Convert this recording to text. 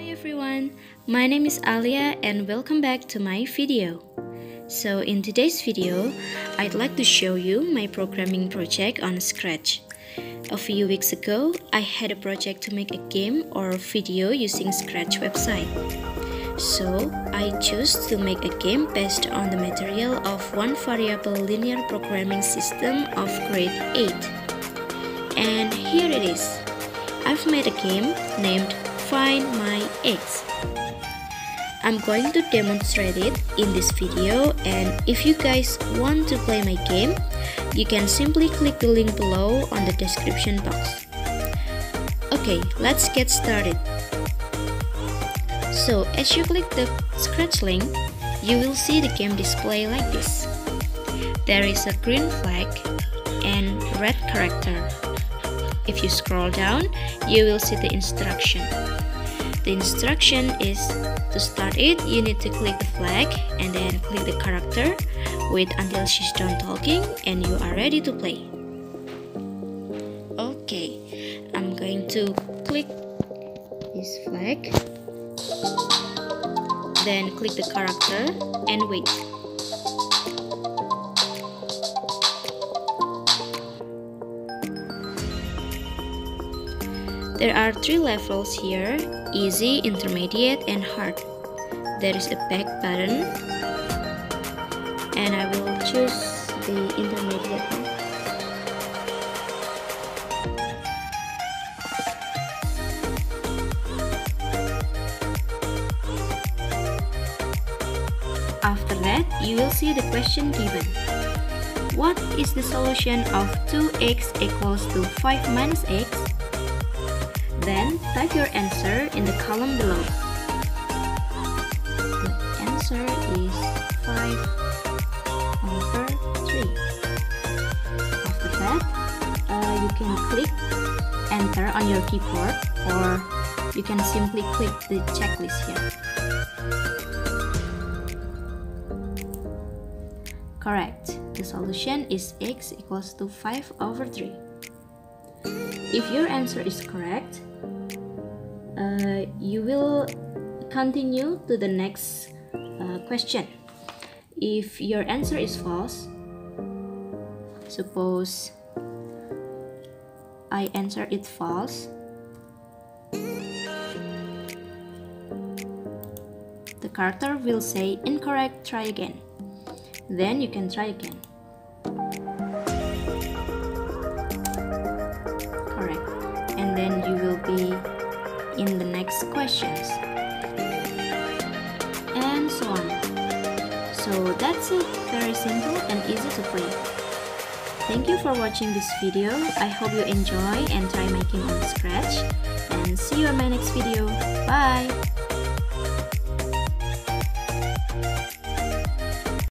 Hi everyone, my name is Alia and welcome back to my video. So in today's video, I'd like to show you my programming project on Scratch. A few weeks ago, I had a project to make a game or video using Scratch website. So, I chose to make a game based on the material of one variable linear programming system of grade 8. And here it is. I've made a game named Find My X. I'm going to demonstrate it in this video and if you guys want to play my game, you can simply click the link below on the description box. Okay, let's get started. So as you click the scratch link, you will see the game display like this. There is a green flag and red character. If you scroll down, you will see the instruction. The instruction is to start it, you need to click the flag and then click the character. Wait until she's done talking and you are ready to play. Okay, I'm going to click this flag. Then click the character and wait. There are three levels here, easy, intermediate, and hard. There is a back button, and I will choose the intermediate one. After that, you will see the question given. What is the solution of 2x equals to 5 minus x? Then type your answer in the column below. The answer is 5 over 3. After that, uh, you can click enter on your keyboard or you can simply click the checklist here. Correct. The solution is x equals to 5 over 3. If your answer is correct, uh, you will continue to the next uh, question. If your answer is false, suppose I answer it false, the character will say incorrect, try again. Then you can try again. And you will be in the next questions. And so on. So that's it. Very simple and easy to play. Thank you for watching this video. I hope you enjoy and try making on Scratch. And see you on my next video. Bye!